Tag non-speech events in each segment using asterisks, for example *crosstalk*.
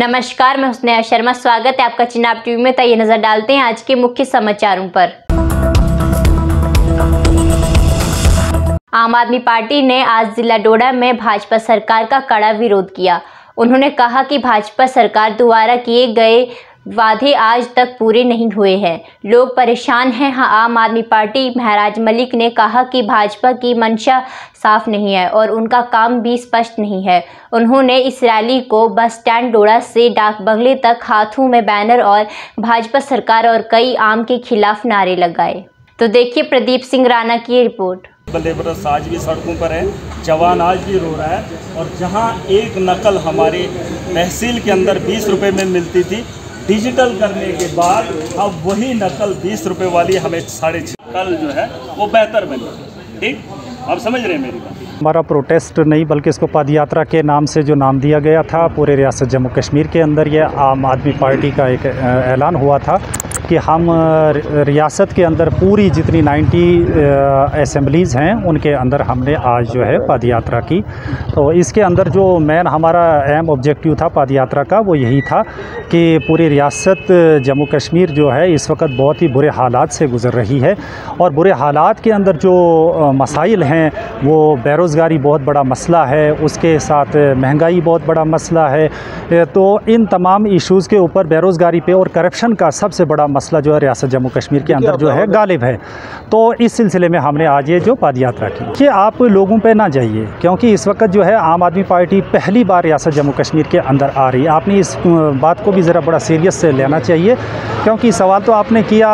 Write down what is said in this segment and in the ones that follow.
नमस्कार, मैं स्नेहा शर्मा। स्वागत है आपका चिनाब टीवी में। तो ये नज़र डालते हैं आज के मुख्य समाचारों पर। आम आदमी पार्टी ने आज जिला डोडा में भाजपा सरकार का कड़ा विरोध किया। उन्होंने कहा कि भाजपा सरकार द्वारा किए गए वादे आज तक पूरे नहीं हुए हैं। लोग परेशान हैं। हाँ आम आदमी पार्टी महाराज मलिक ने कहा कि भाजपा की मंशा साफ़ नहीं है और उनका काम भी स्पष्ट नहीं है। उन्होंने इस रैली को बस स्टैंड डोड़ा से डाक बंगले तक, हाथों में बैनर और भाजपा सरकार और कई आम के खिलाफ नारे लगाए। तो देखिए प्रदीप सिंह राणा की रिपोर्ट। आज भी सड़कों पर है, जवान आज भी रो रहा है और जहाँ एक नकल हमारे तहसील के अंदर बीस रुपए में मिलती थी डिजिटल करने के बाद अब वही नकल बीस रुपए वाली हमें साढ़े छः कल जो है, वो बेहतर बनी। ठीक? आप समझ रहे हैं मेरी बात? हमारा प्रोटेस्ट नहीं, बल्कि इसको पद यात्रा के नाम से जो नाम दिया गया था, पूरे रियासत जम्मू कश्मीर के अंदर यह आम आदमी पार्टी का एक ऐलान हुआ था। कि हम रियासत के अंदर पूरी जितनी 90 असम्बलीज़ हैं, उनके अंदर हमने आज जो है पद यात्रा की। तो इसके अंदर जो मेन हमारा अहम ऑब्जेक्टिव था पद यात्रा का, वो यही था कि पूरी रियासत, जम्मू कश्मीर जो है, इस वक्त बहुत ही बुरे हालात से गुज़र रही है। और बुरे हालात के अंदर जो मसाइल हैं, वो बेरोज़गारी बहुत बड़ा मसला है, उसके साथ महँगाई बहुत बड़ा मसला है। तो इन तमाम इश्यूज़ के ऊपर बेरोज़गारी पे और करप्शन का सबसे बड़ा मसला जो है रियासत जम्मू कश्मीर के अंदर जो है गालिब है। तो इस सिलसिले में हमने आज ये जो पद यात्रा की कि आप लोगों पर ना जाइए क्योंकि इस वक्त जो है आम आदमी पार्टी पहली बार रियासत जम्मू कश्मीर के अंदर आ रही है। आपने इस बात को भी ज़रा बड़ा सीरियस से लेना चाहिए क्योंकि सवाल तो आपने किया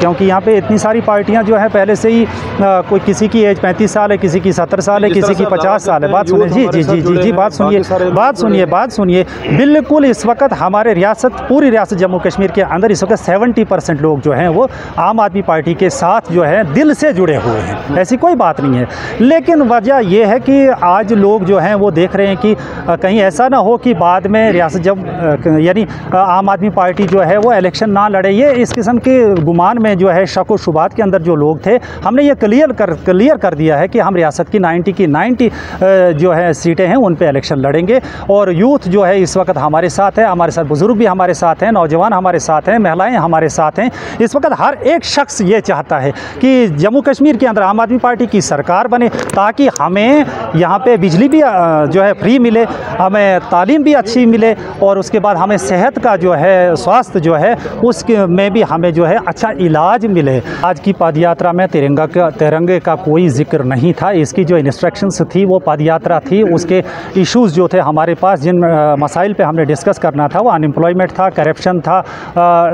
क्योंकि यहाँ पे इतनी सारी पार्टियाँ जो है पहले से ही कोई किसी की एज पैंतीस साल है किसी की सत्तर साल है किसी की पचास साल है। बात सुनिए जी जी जी जी जी बात सुनिए बात सुनिए बात सुनिए। बिल्कुल इस वक्त हमारे रियासत पूरी रियासत जम्मू कश्मीर के अंदर इस वक्त सेवेंटी परसेंट लोग जो हैं वो आम आदमी पार्टी के साथ जो है दिल से जुड़े हुए हैं। ऐसी कोई बात नहीं है। लेकिन वजह यह है कि आज लोग जो हैं वो देख रहे हैं कि कहीं ऐसा ना हो कि बाद में रियासत जब यानी आम आदमी पार्टी जो है वो इलेक्शन ना लड़े। ये इस किस्म के गुमान में जो है शक व शुबात के अंदर जो लोग थे, हमने ये क्लियर कर क्लियर कर दिया है कि हम रियासत की 90 की 90 जो है सीटें हैं उन पर इलेक्शन लड़ेंगे। और यूथ जो है इस वक्त हमारे साथ है, हमारे साथ बुज़ुर्ग भी हमारे साथ हैं, नौजवान हमारे साथ हैं, महिलाएँ हमारे साथ हैं। इस वक्त हर एक शख्स ये चाहता है कि जम्मू कश्मीर के अंदर आम आदमी पार्टी की सरकार बने, ताकि हमें यहाँ पे बिजली भी जो है फ्री मिले, हमें तालीम भी अच्छी मिले, और उसके बाद हमें सेहत का जो है, स्वास्थ्य जो है, उसके में भी हमें जो है अच्छा इलाज मिले। आज की पद यात्रा में तिरंगा का, तिरंगे का कोई ज़िक्र नहीं था। इसकी जो इंस्ट्रक्शंस थी, वो पद यात्रा थी। उसके इश्यूज़ जो थे हमारे पास, जिन मसाइल पे हमने डिस्कस करना था, वो अनएम्प्लॉयमेंट था करप्शन था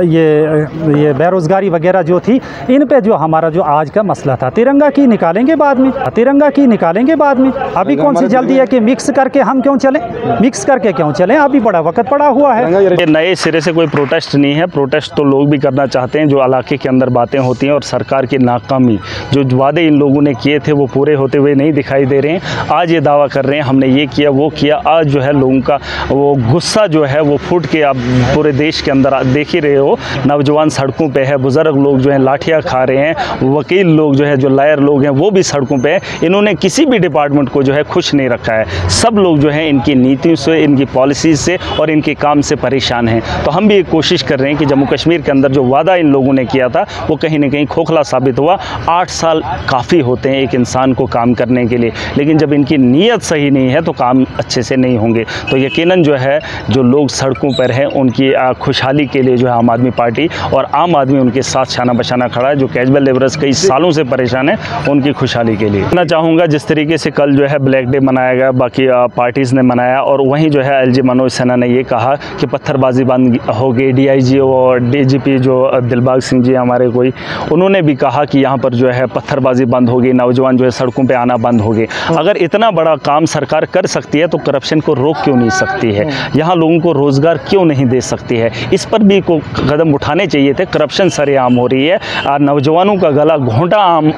ये ये बेरोज़गारी वगैरह जो थी इन पे जो हमारा जो आज का मसला था। तिरंगा की निकालेंगे बाद में? तिरंगा की निकालेंगे बाद में? अभी कौन सी जल्दी है कि मिक्स करके हम क्यों चलें? मिक्स करके क्यों चलें? अभी बड़ा वक्त पड़ा हुआ है। ये नए सिरे से कोई प्रोटेस्ट नहीं है। प्रोटेस्ट तो लोग भी करना चाहते हैं जो इलाके के अंदर बातें होती हैं और सरकार की नाकामी। जो वादे इन लोगों ने किए थे वो पूरे होते हुए नहीं दिखाई दे रहे हैं। आज ये दावा कर रहे हैं हमने ये किया वो किया। आज जो है लोगों का वो गुस्सा जो है वो फूट के आप पूरे देश के अंदर देख ही रहे हो। नौजवान सड़कों पे है, बुज़ुर्ग लोग जो हैं लाठियाँ खा रहे हैं, वकील लोग जो है, जो लायर लोग हैं, वो भी सड़कों पे इन्होंने किसी भी डिपार्टमेंट को जो है खुश नहीं रखा है। सब लोग जो है इनकी नीतियों से, इनकी पॉलिसीज़ से और इनके काम से परेशान हैं। तो हम भी कोशिश कर रहे हैं कि जम्मू कश्मीर के अंदर जो वादा इन लोगों ने किया था, वो कहीं ना कहीं खोखला साबित हुआ। आठ साल काफ़ी होते हैं एक इंसान को काम करने के लिए, लेकिन जब इनकी नीयत सही नहीं है तो काम अच्छे से नहीं होंगे। तो यकीनन जो है, जो लोग सड़कों पर हैं, उनकी खुशहाली के लिए जो है आम आदमी पार्टी और आम आदमी उनके साथ छाना बछाना खड़ा है जो कैजुअल लेबरर्स कई सालों से परेशान है उनकी खुशहाली के लिए। मैं चाहूँगा जिस तरीके से कल जो है ब्लैक डे मनाया गया बाकी पार्टीज़ ने मनाया और वहीं जो है एलजी मनोज सिन्हा ने ये कहा कि पत्थरबाजी बंद हो गई। डी और डीजीपी जो दिलबाग सिंह जी हमारे कोई उन्होंने भी कहा कि यहाँ पर जो है पत्थरबाजी बंद हो गई नौजवान जो है सड़कों पर आना बंद हो गए। अगर इतना बड़ा काम सरकार कर सकती है तो करप्शन को रोक क्यों नहीं सकती है? यहाँ लोगों को रोज़गार क्यों नहीं दे सकती है? इस पर भी को कदम उठा उठाने चाहिए थे। करप्शन सरेआम हो रही है। और नौजवानों का गला घोंटा आम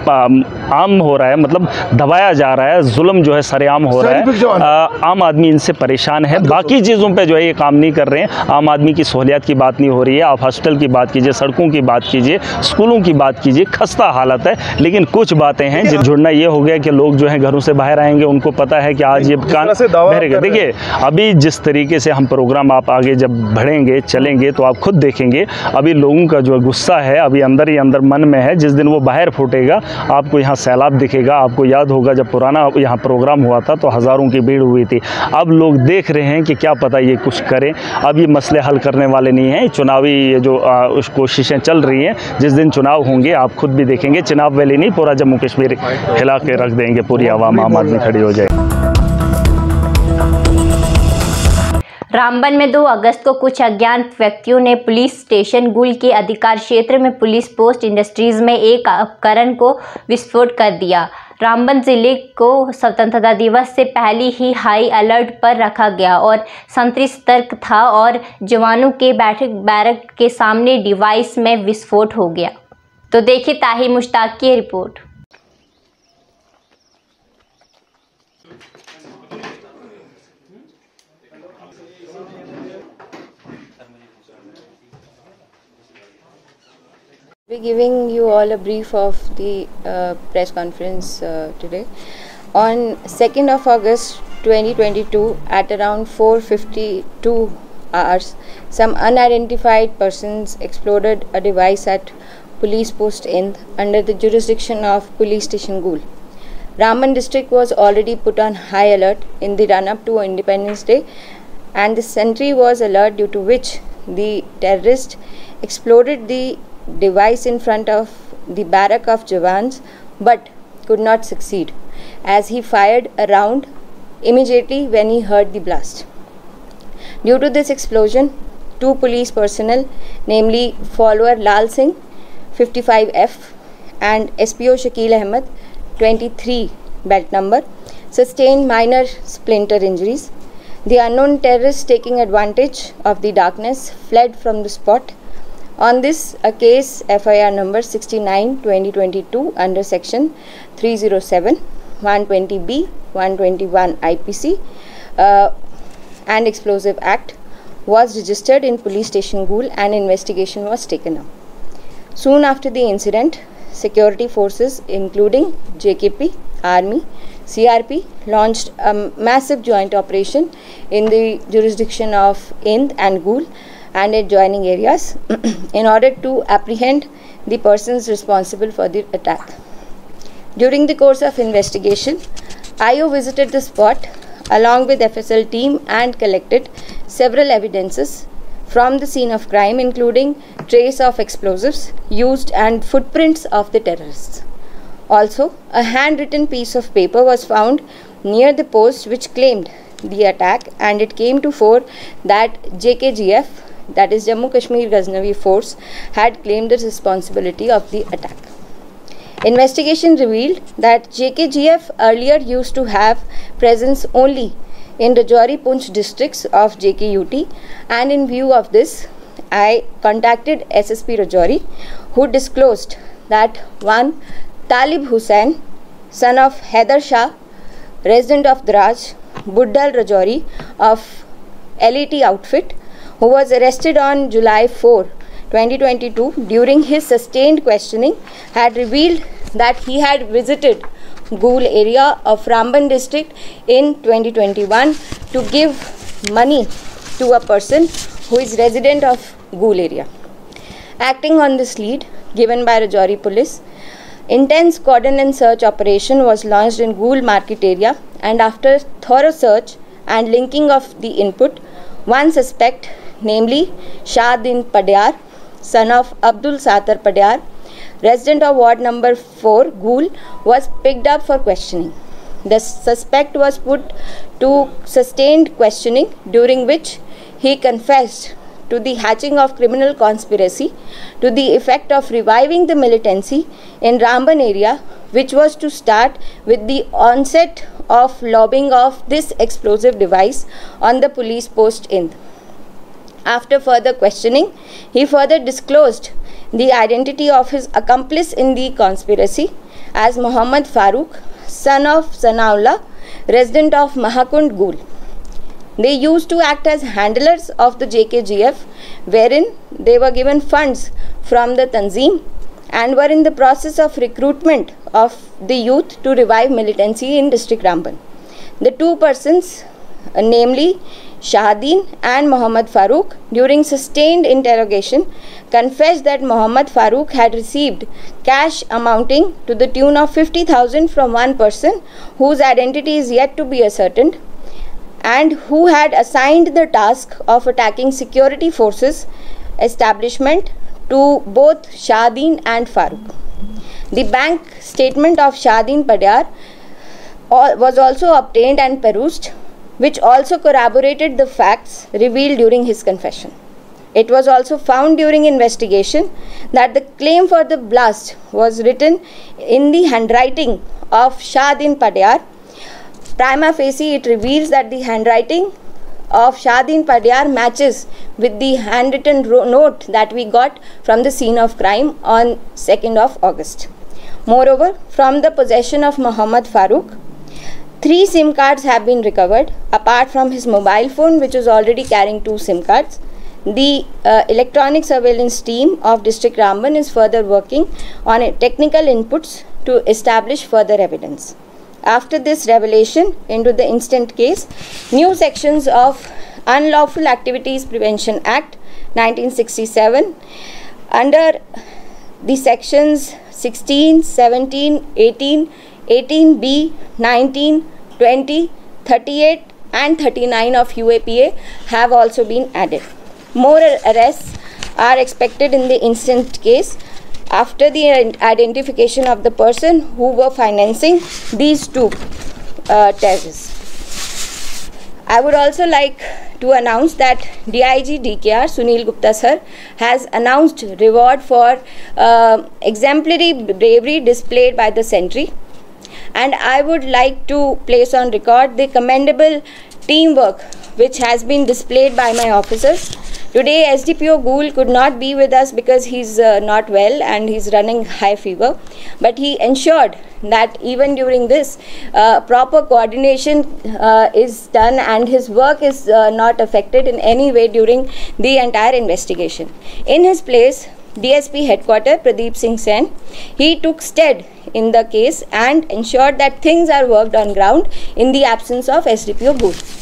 आम, हो रहा है मतलब दबाया जा रहा है। जुल्म जो है सरेआम हो रहा है। आ, आम आदमी इनसे परेशान है। बाकी चीज़ों पे जो है ये काम नहीं कर रहे हैं। आम आदमी की सहूलियात की बात नहीं हो रही है। आप हॉस्पिटल की बात कीजिए सड़कों की बात कीजिए स्कूलों की बात कीजिए खस्ता हालत है। लेकिन कुछ बातें हैं जिन जुड़ना ये हो गया कि लोग जो है घरों से बाहर आएँगे उनको पता है कि आज ये कान देखिए अभी जिस तरीके से हम प्रोग्राम आप आगे जब बढ़ेंगे चलेंगे तो आप खुद देखेंगे। अभी लोगों का जो गुस्सा है अभी अंदर ही अंदर मन में है, जिस दिन वो बाहर फूटेगा, आपको यहाँ सैलाब दिखेगा, आपको याद होगा जब पुराना यहाँ प्रोग्राम हुआ था तो हज़ारों की भीड़ हुई थी। अब लोग देख रहे हैं कि क्या पता ये कुछ करें। अब ये मसले हल करने वाले नहीं हैं चुनावी ये जो उस कोशिशें चल रही हैं, जिस दिन चुनाव होंगे, आप खुद भी देखेंगे। चुनाव वैली नहीं, पूरा जम्मू कश्मीर हिला के रख देंगे, पूरी आवाम, आम आदमी खड़ी हो जाएगी। रामबन में 2 अगस्त को कुछ अज्ञात व्यक्तियों ने पुलिस स्टेशन गुल के अधिकार क्षेत्र में पुलिस पोस्ट इंडस्ट्रीज़ में एक उपकरण को विस्फोट कर दिया। रामबन ज़िले को स्वतंत्रता दिवस से पहले ही हाई अलर्ट पर रखा गया और संतरी सतर्क था और जवानों के बैठक बैरक के सामने डिवाइस में विस्फोट हो गया। तो देखिए ताही मुश्ताक की report. We're giving you all a brief of the uh, press conference uh, today. On 2nd of August 2022, at around 4:52 hours, some unidentified persons exploded a device at Police Post Ind under the jurisdiction of Police Station Gul. Raman district was already put on high alert in the run-up to Independence Day, and the sentry was alert due to which the terrorist exploded the device in front of the barrack of Javans but could not succeed as he fired a round immediately when he heard the blast. Due to this explosion, two police personnel, namely follower Lal Singh, 55F, and SPO Shakil Ahmed, 23 belt number, sustained minor splinter injuries. The unknown terrorist, taking advantage of the darkness, fled from the spot on this, a case FIR number 69 2022 under section 307 120B 121 IPC uh, and Explosive Act was registered in police station Ghoul and investigation was taken up. Soon after the incident, security forces including JKP, Army, CRP launched a massive joint operation in the jurisdiction of Ind and Ghoul and adjoining areas *clears throat* in order to apprehend the persons responsible for the attack. During the course of investigation, IO visited the spot along with FSL team and collected several evidences from the scene of crime including trace of explosives used and footprints of the terrorists. Also, a handwritten piece of paper was found near the post which claimed the attack and it came to fore that JKGF that is Jammu Kashmir Ghaznavi force, had claimed the responsibility of the attack. Investigation revealed that JKGF earlier used to have presence only in the Rajouri Punch districts of JKUT and in view of this I contacted SSP Rajouri who disclosed that one Talib Hussain son of Haider Shah resident of Draj Buddal Rajouri of LET outfit who was arrested on July 4, 2022, during his sustained questioning, had revealed that he had visited Ghoul area of Ramban district in 2021 to give money to a person who is resident of Ghoul area. Acting on this lead given by Rajouri police, intense cordon and search operation was launched in Ghoul market area and after thorough search and linking of the input, one suspect namely Shahadin Padyar, son of Abdul Satar Padyar, resident of ward number 4, Ghul, was picked up for questioning. The suspect was put to sustained questioning during which he confessed to the hatching of criminal conspiracy to the effect of reviving the militancy in Ramban area which was to start with the onset of lobbing of this explosive device on the police post in. After further questioning, he further disclosed the identity of his accomplice in the conspiracy as Muhammad Farooq, son of Sanaullah, resident of Mahakund Gul. They used to act as handlers of the JKGF, wherein they were given funds from the Tanzim and were in the process of recruitment of the youth to revive militancy in district Ramban. The two persons, Uh, namely Shahadin and Muhammad Farooq, during sustained interrogation, confessed that Muhammad Farooq had received cash amounting to the tune of 50,000 from one person whose identity is yet to be ascertained and who had assigned the task of attacking security forces establishment to both Shahadin and Farooq. The bank statement of Shahadin Padyar uh, was also obtained and perused which also corroborated the facts revealed during his confession. It was also found during investigation that the claim for the blast was written in the handwriting of Shahadin Padyar. Prima facie, it reveals that the handwriting of Shahadin Padyar matches with the handwritten note that we got from the scene of crime on 2nd of August. Moreover, from the possession of Muhammad Farooq, Three SIM cards have been recovered apart from his mobile phone, which was already carrying two SIM cards. The uh, electronic surveillance team of District Ramban is further working on technical inputs to establish further evidence. After this revelation into the instant case, new sections of Unlawful Activities Prevention Act 1967 under the sections 16, 17, 18, 18B, 19, 20, 38 and 39 of UAPA have also been added. More arrests are expected in the instant case after the identification of the person who were financing these two uh, terrorists. I would also like to announce that DIG DKR Sunil Gupta sir has announced reward for uh, exemplary bravery displayed by the sentry and I would like to place on record the commendable teamwork which has been displayed by my officers. Today, SDPO Gul could not be with us because he's uh, not well and he's running high fever. But he ensured that even during this, uh, proper coordination uh, is done and his work is uh, not affected in any way during the entire investigation. In his place, DSP headquarter Pradeep Singh Sen. He took stead in the case and ensured that things are worked on ground in the absence of SDPO booth.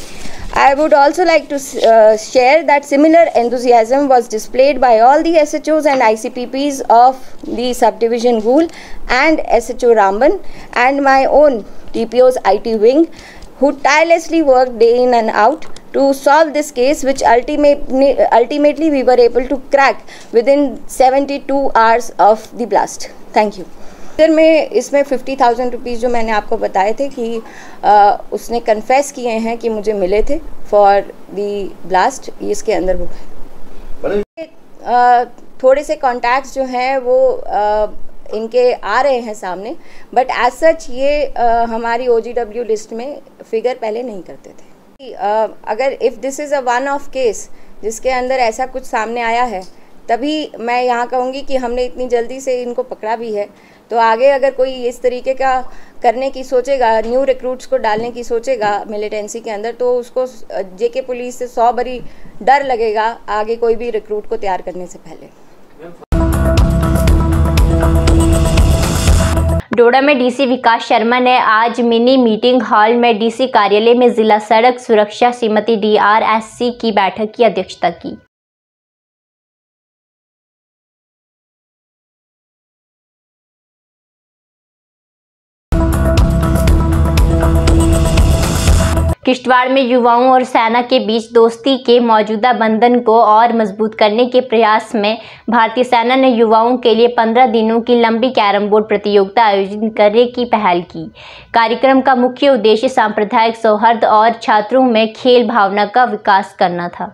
I would also like to uh, share that similar enthusiasm was displayed by all the SHOs and ICPPs of the subdivision Gul and SHO Ramban and my own TPO's IT wing who tirelessly worked day in and out to solve this case which ultimately ultimately we were able to crack within 72 hours of the blast thank you sir में इसमें fifty thousand rupees जो मैंने आपको बताए थे कि आ, उसने confess किए हैं कि मुझे मिले थे फॉर दी ब्लास्ट इसके अंदर वो है। थोड़े से कॉन्टैक्ट्स जो हैं वो आ, इनके आ रहे हैं सामने बट एज सच ये आ, हमारी ओजीडब्ल्यू लिस्ट में फिगर पहले नहीं करते थे। आ, अगर if this is a one off case जिसके अंदर ऐसा कुछ सामने आया है तभी मैं यहाँ कहूँगी कि हमने इतनी जल्दी से इनको पकड़ा भी है तो आगे अगर कोई इस तरीके का करने की सोचेगा न्यू रिक्रूट्स को डालने की सोचेगा मिलिटेंसी के अंदर तो उसको जेके पुलिस से सौ बरी डर लगेगा आगे कोई भी रिक्रूट को तैयार करने से पहले। डोडा में डीसी विकास शर्मा ने आज मिनी मीटिंग हॉल में डीसी कार्यालय में जिला सड़क सुरक्षा श्रीमती डीआरएससी की बैठक की अध्यक्षता की। किश्तवाड़ में युवाओं और सेना के बीच दोस्ती के मौजूदा बंधन को और मज़बूत करने के प्रयास में भारतीय सेना ने युवाओं के लिए पंद्रह दिनों की लंबी कैरम बोर्ड प्रतियोगिता आयोजित करने की पहल की। कार्यक्रम का मुख्य उद्देश्य सांप्रदायिक सौहार्द और छात्रों में खेल भावना का विकास करना था।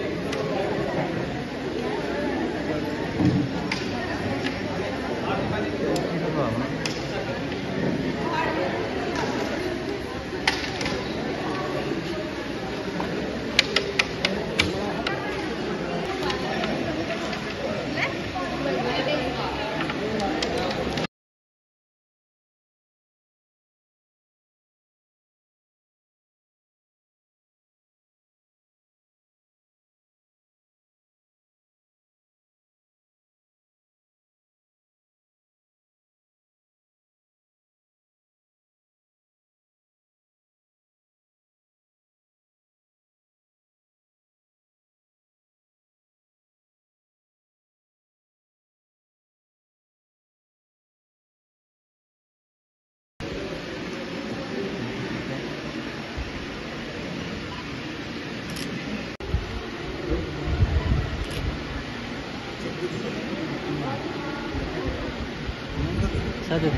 खड़ी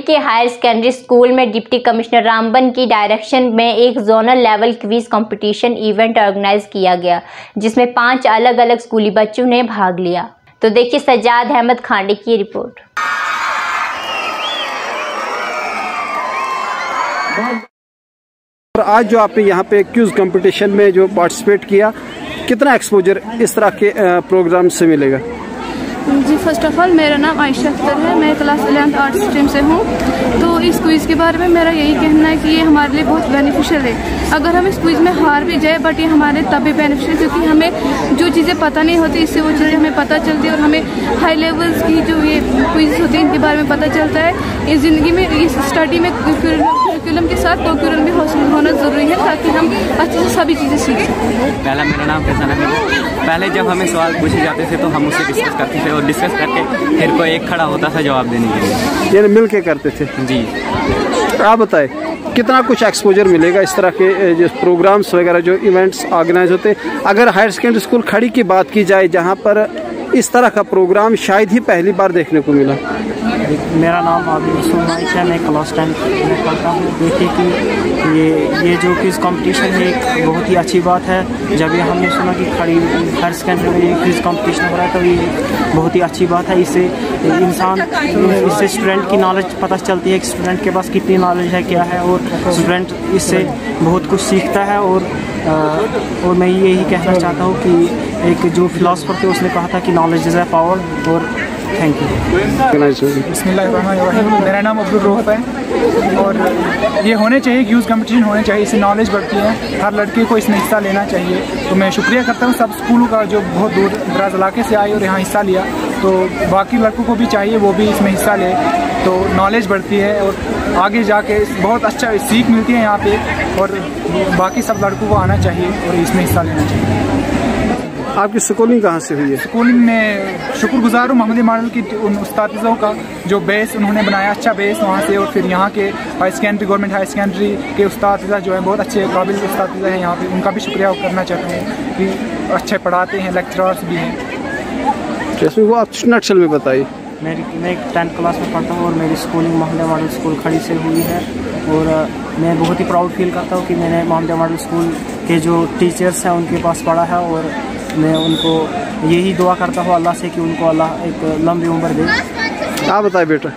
के हायर सेकेंडरी स्कूल में डिप्टी कमिश्नर रामबन की डायरेक्शन में एक zonal level quiz competition event organise किया गया, जिसमें पाँच अलग अलग स्कूली बच्चों ने भाग लिया। तो देखिए सज्जाद अहमद खांडे की रिपोर्ट। आज जो आपने यहाँ पे क्यूज कंपटीशन में जो पार्टिसिपेट किया, कितना एक्सपोजर इस तरह के प्रोग्राम से मिलेगा? जी फ़र्स्ट ऑफ़ ऑल मेरा नाम आयशा अख्तर है। मैं क्लास एलेवंथ आर्ट्स स्ट्रीम से हूँ। तो इस क्विज़ के बारे में मेरा यही कहना है कि ये हमारे लिए बहुत बेनिफिशियल है। अगर हम इस क्विज़ में हार भी जाए बट ये हमारे तभी बेनिफिशियल क्योंकि हमें जो चीज़ें पता नहीं होती, इससे वो चीज़ें हमें पता चलती और हमें हाई लेवल्स की जो ये क्विज़ होती है, इनके बारे में पता चलता है। इस ज़िंदगी में, इस स्टडी में करिकुलम के साथ कोकुलम भी होना ज़रूरी है ताकि हम अच्छे से सभी चीज़ें सीख सकें। पहला मेरा नाम फैसान है। पहले जब हमें सवाल पूछे जाते थे तो हम उससे डिस्कस करते थे और डिस्कस करके फिर कोई एक खड़ा होता था जवाब देने के लिए। यानी मिल के करते थे। जी। आप बताए कितना कुछ एक्सपोजर मिलेगा इस तरह के जो प्रोग्राम्स वगैरह जो इवेंट्स ऑर्गेनाइज होते हैं? अगर हायर सेकेंडरी स्कूल खड़ी की बात की जाए जहाँ पर इस तरह का प्रोग्राम शायद ही पहली बार देखने को मिला। मेरा नाम आबिद नाइक है, मैं क्लास टेंथ में पढ़ता हूँ। देखिए कि ये ये जो क्विज़ कंपटीशन है एक बहुत ही अच्छी बात है। जब ये हमने सुना कि खड़ी हायर सेकेंडरी में ये क्विज़ कंपटीशन हो रहा है तो ये बहुत ही अच्छी बात है। इससे इंसान, इससे स्टूडेंट की नॉलेज पता चलती है कि स्टूडेंट के पास कितनी नॉलेज है, क्या है, और स्टूडेंट इससे बहुत कुछ सीखता है, और और मैं यही कहना चाहता हूँ कि एक जो फिलासफर थे, उसने कहा था कि नॉलेज इज़ ए पावर और थैंक यू मेरा नाम अब्दुल रोहत है और ये होने चाहिए कि यूज़ कंपटीशन होने चाहिए, इससे नॉलेज बढ़ती है। हर लड़के को इसमें हिस्सा लेना चाहिए। तो मैं शुक्रिया करता हूँ सब स्कूलों का जो बहुत दूर दराज इलाके से आए और यहाँ हिस्सा लिया। तो बाकी लड़कों को भी चाहिए, वो भी इसमें हिस्सा ले। तो नॉलेज बढ़ती है और आगे जाके बहुत अच्छा सीख मिलती है यहाँ पे और बाकी सब लड़कों को आना चाहिए और इसमें हिस्सा लेना चाहिए। आपकी स्कूलिंग कहाँ से हुई है? स्कूलिंग में शुक्रगुजार हूँ मोहम्मद मॉडल की उन उस्तादों का जो बेस उन्होंने बनाया अच्छा बेस वहाँ से और फिर यहाँ के high secondary government high secondary के उस्ताद जो है बहुत अच्छे काबिल उस्ताद हैं यहाँ पे। उनका भी शुक्रिया करना चाहते हैं कि अच्छे पढ़ाते हैं लेक्चरर्स भी हैं। जैसे वो आप नक्सल में बताइए। मेरी मैं टेंथ क्लास में पढ़ता हूँ और मेरी स्कूलिंग मोहम्मद मॉडल स्कूल खड़ी से हुई है। और मैं बहुत ही प्राउड फील करता हूँ कि मैंने मोहम्मद मॉडल स्कूल के जो टीचर्स हैं उनके पास पढ़ा है और मैं उनको यही दुआ करता हूँ अल्लाह से कि उनको अल्लाह एक लंबी उम्र दे। आप बताए बेटा।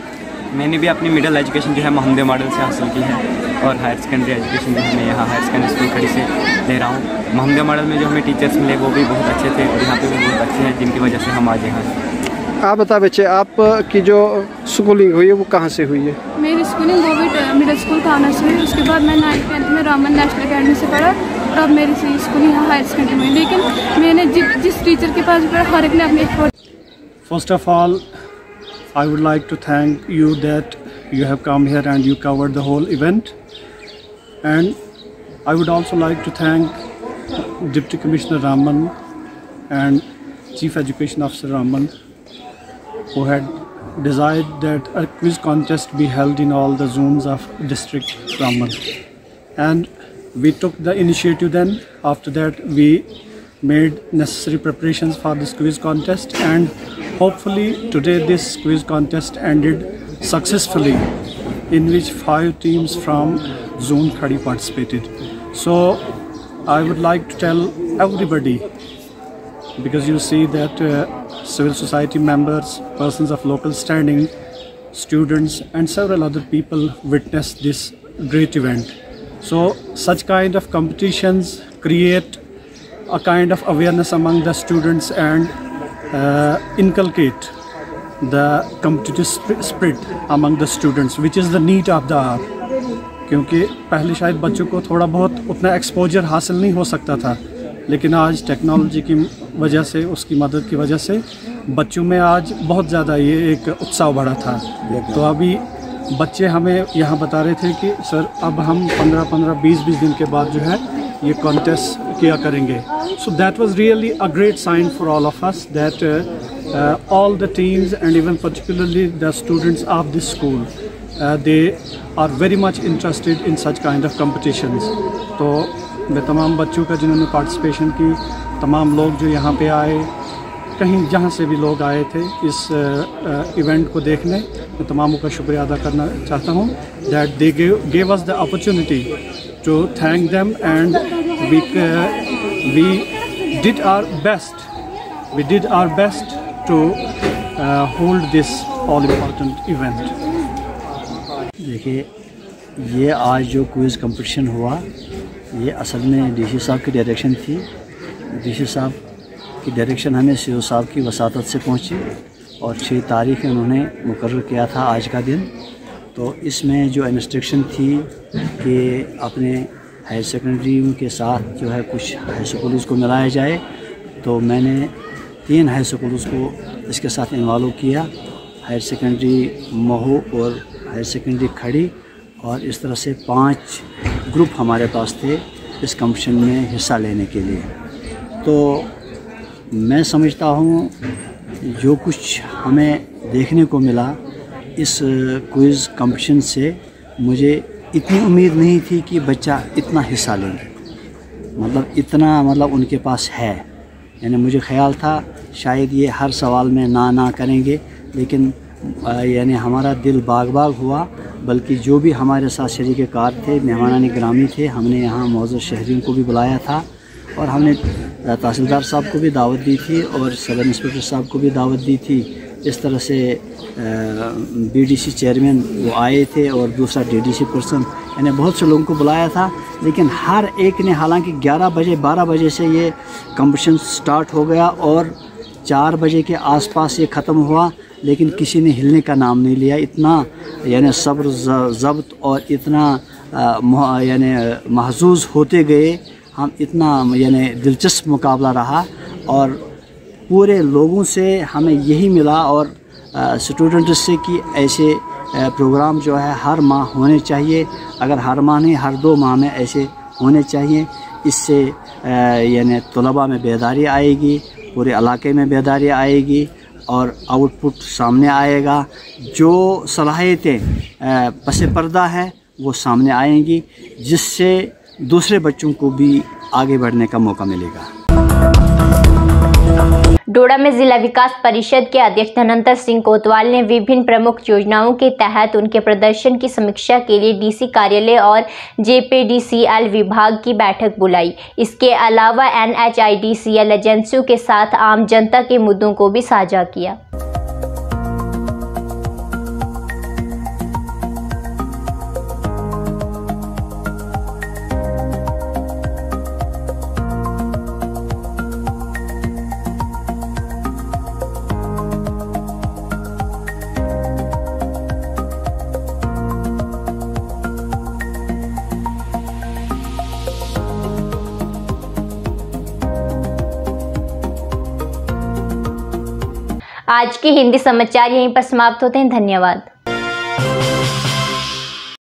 मैंने भी अपनी मिडिल एजुकेशन जो है मोहम्मद मॉडल से हासिल की है और हायर सेकेंडरी एजुकेशन जो है मैं यहाँ हायर सेकेंडरी स्कूल खड़ी से ले रहा हूँ। मोहम्मद मॉडल में जो हमें टीचर्स मिले वो भी बहुत अच्छे थे और यहाँ पे भी बहुत अच्छे हैं जिनकी वजह से हम आज यहाँ आप बता बच्चे आप की जो स्कूलिंग हुई है वो कहाँ से हुई है? मेरी स्कूलिंग वो भी मिडिल स्कूल थाना से हुई उसके बाद मैं नाइन्थ टेंथ में रामन नेशनल अकेडमी से पढ़ा और अब मेरी सही स्कूलिंग हायर सेकेंडरी में लेकिन मैंने जि, जिस टीचर के पास पढ़ा हर एक ने अपनी first of all I would like to thank you that you have come here and you cover the whole event and I would also like to thank deputy commissioner Ramban and chief education officer Ramban who had desired that a quiz contest be held in all the zones of district Raman. And we took the initiative then. After that, we made necessary preparations for this quiz contest and hopefully today this quiz contest ended successfully in which five teams from zone Khadi participated. So I would like to tell everybody because you see that uh, civil society members, persons of local standing, students and several other people witnessed this great event. So such kind of competitions create a kind of awareness among the students and uh, inculcate the competitive spirit among the students which is the need of the hour क्योंकि पहले शायद बच्चों को थोड़ा बहुत उतना exposure हासिल नहीं हो सकता था लेकिन आज टेक्नोलॉजी की वजह से उसकी मदद की वजह से बच्चों में आज बहुत ज़्यादा ये एक उत्साह बढ़ा था। तो अभी बच्चे हमें यहाँ बता रहे थे कि सर अब हम 15-15 20-20 दिन के बाद जो है ये कॉन्टेस्ट किया करेंगे। So that was really a great sign for all of us that all the teams and even particularly the students of this school they are very much interested in such kind of competitions तो मैं तमाम बच्चों का जिन्होंने participation की, तमाम लोग जो यहाँ पे आए, कहीं जहाँ से भी लोग आए थे इस इवेंट को देखने, मैं तमामों का शुक्रिया अदा करना चाहता हूँ that they gave us the opportunity to thank them and we we did our best we did our best to hold this all important event देखिए, ये आज जो क्विज़ कंपटीशन हुआ ये असल में डी साहब की डायरेक्शन थी। डी साहब की डायरेक्शन हमें सी साहब की वसात से पहुँची और छः तारीख उन्होंने मुकर किया था आज का दिन। तो इसमें जो इंस्ट्रक्शन थी कि अपने हायर सेकेंडरी के साथ जो है कुछ हाई स्कूल्स को मिलाया जाए तो मैंने तीन हाई स्कूल्स को इसके साथ इन्वॉल्व किया। हायर सेकेंडरी महू और हायर सेकेंडरी खड़ी और इस तरह से पाँच ग्रुप हमारे पास थे इस कंपटीशन में हिस्सा लेने के लिए। तो मैं समझता हूँ, जो कुछ हमें देखने को मिला इस क्विज़ कंपटीशन से, मुझे इतनी उम्मीद नहीं थी कि बच्चा इतना हिस्सा लेंगे। मतलब इतना मतलब उनके पास है। यानी मुझे ख्याल था, शायद ये हर सवाल में ना ना करेंगे, लेकिन यानी हमारा दिल बाग बाग हुआ बल्कि जो भी हमारे साथ शरीक कार थे मेहमान ग्रामी थे, हमने यहाँ मौजूद शहरीों को भी बुलाया था और हमने तहसीलदार साहब को भी दावत दी थी और सब इंस्पेक्टर साहब को भी दावत दी थी। इस तरह से बीडीसी चेयरमैन वो आए थे और दूसरा डीडीसी पर्सन यानी बहुत से लोगों को बुलाया था। लेकिन हर एक ने, हालाँकि 11 बजे 12 बजे से ये कंपटीशन स्टार्ट हो गया और चार बजे के आसपास ये ख़त्म हुआ। लेकिन किसी ने हिलने का नाम नहीं लिया। इतना, यानी सब्र ज़ब्त और इतना यानी महजूज होते गए, हम इतना, यानी दिलचस्प मुकाबला रहा और पूरे लोगों से हमें यही मिला और स्टूडेंट से कि ऐसे प्रोग्राम जो है हर माह होने चाहिए। अगर हर माह नहीं, हर दो माह में ऐसे होने चाहिए। इससे यानी तलबा में बेदारी आएगी, पूरे इलाके में बेदारी आएगी। और आउटपुट सामने आएगा। जो सलाहियतें पस पर्दा हैं, वो सामने आएँगी, जिससे दूसरे बच्चों को भी आगे बढ़ने का मौका मिलेगा। डोडा में जिला विकास परिषद के अध्यक्ष धनंतर सिंह कोतवाल ने विभिन्न प्रमुख योजनाओं के तहत उनके प्रदर्शन की समीक्षा के लिए डीसी कार्यालय और जेपीडीसीएल विभाग की बैठक बुलाई। इसके अलावा एनएचआईडीसीएल एजेंसियों के साथ आम जनता के मुद्दों को भी साझा किया। आज के हिंदी समाचार यहीं पर समाप्त होते हैं। धन्यवाद।